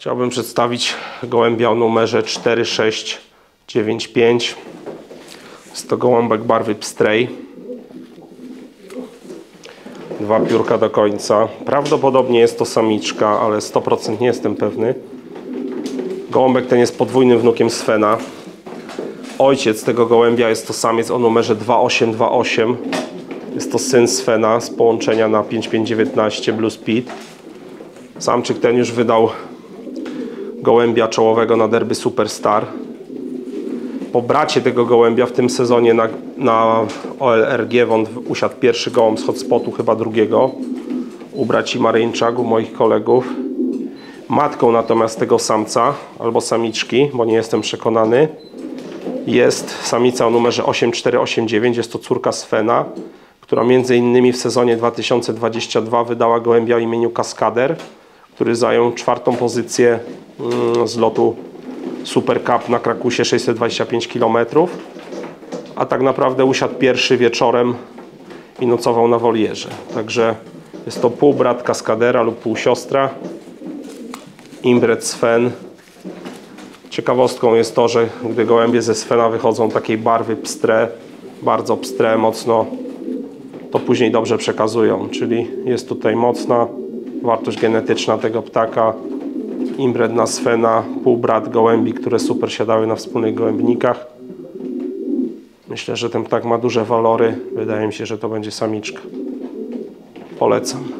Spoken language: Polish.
Chciałbym przedstawić gołębia o numerze 4695. Jest to gołąbek barwy pstrej. Dwa piórka do końca. Prawdopodobnie jest to samiczka, ale 100% nie jestem pewny. Gołąbek ten jest podwójnym wnukiem Svena. Ojciec tego gołębia jest to samiec o numerze 2828. Jest to syn Svena z połączenia na 5519 Blue Speed. Samczyk ten już wydał gołębia czołowego na derby Superstar. Po bracie tego gołębia w tym sezonie na, na OLR Giewont usiadł pierwszy gołąb z hotspotu, chyba drugiego. U braci Maryńczak, u moich kolegów. Matką natomiast tego samca, albo samiczki, bo nie jestem przekonany, jest samica o numerze 8489. Jest to córka Svena, która między innymi w sezonie 2022 wydała gołębia o imieniu Kaskader, który zajął czwartą pozycję mm, z lotu Super Cup na Krakusie 625 km. A tak naprawdę usiadł pierwszy wieczorem i nocował na wolierze. Także jest to półbrat Kaskadera lub półsiostra. Imbret Sven. Ciekawostką jest to, że gdy gołębie ze Svena wychodzą takiej barwy pstre, bardzo pstre, mocno, to później dobrze przekazują. Czyli jest tutaj mocna wartość genetyczna tego ptaka. Imbred na Svena, półbrat gołębi, które super siadały na wspólnych gołębnikach. Myślę, że ten ptak ma duże walory. Wydaje mi się, że to będzie samiczka. Polecam.